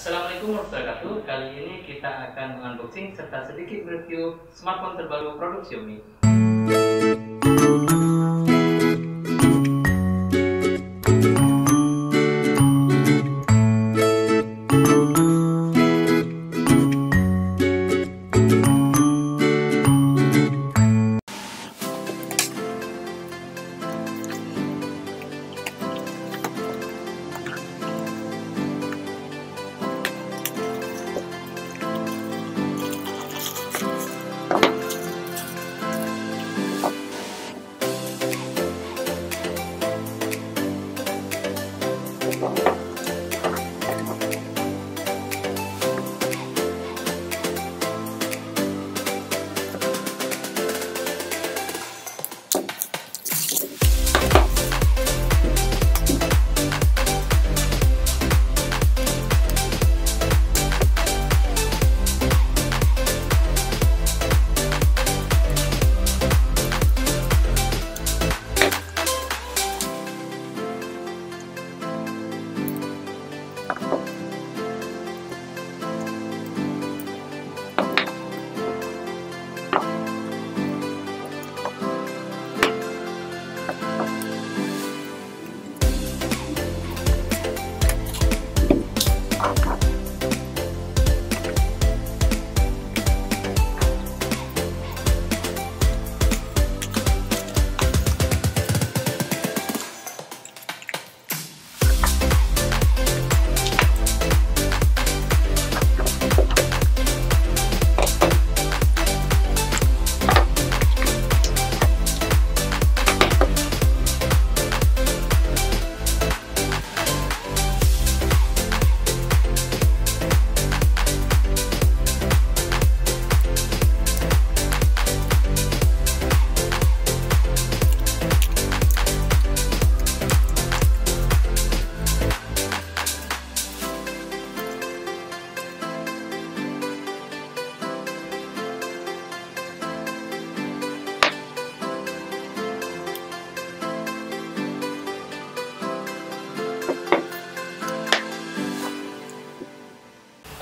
Assalamualaikum warahmatullahi wabarakatuh. Kali ini kita akan mengunboxing serta sedikit review smartphone terbaru produk Xiaomi.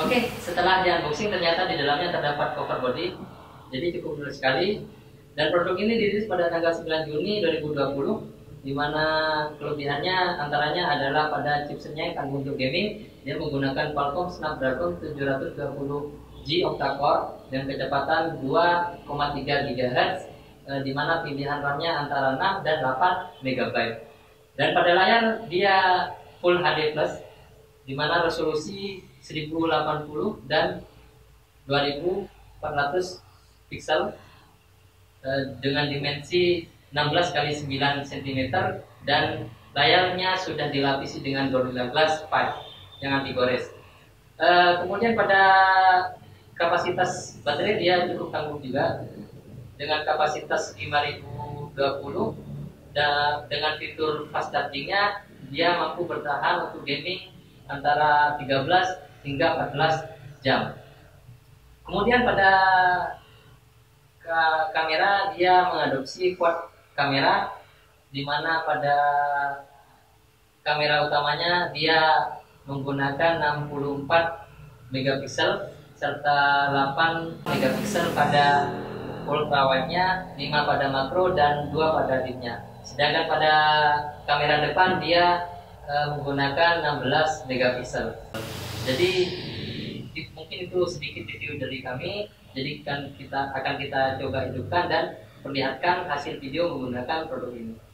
Oke, setelah di unboxing ternyata di dalamnya terdapat cover body, jadi cukup mulus sekali. Dan produk ini dirilis pada tanggal 9 Juni 2020, di mana kelebihannya antaranya adalah pada chipsetnya yang tanggung untuk gaming, dia menggunakan Qualcomm Snapdragon 720G octa-core dengan kecepatan 2,3 GHz, eh, di mana pilihan RAM-nya antara 6 dan 8 MB. Dan pada layar dia Full HD Plus, di mana resolusi 1080 dan 2400 pixel eh, dengan dimensi 16 kali 9 cm dan layarnya sudah dilapisi dengan Gorilla Glass 5 yang anti gores. Eh, kemudian pada kapasitas baterai dia cukup tangguh juga dengan kapasitas 5020 dan dengan fitur fast chargingnya dia mampu bertahan untuk gaming antara 13 hingga 14 jam. Kemudian pada kamera dia mengadopsi quad kamera di mana pada kamera utamanya dia menggunakan 64 megapiksel serta 8 megapiksel pada ultra wide-nya, 5 pada makro dan 2 pada deep-nya. Sedangkan pada kamera depan dia e, menggunakan 16 megapiksel. Jadi mungkin itu sedikit review dari kami. Jadi kan kita akan kita coba hidupkan dan perlihatkan hasil video menggunakan produk ini.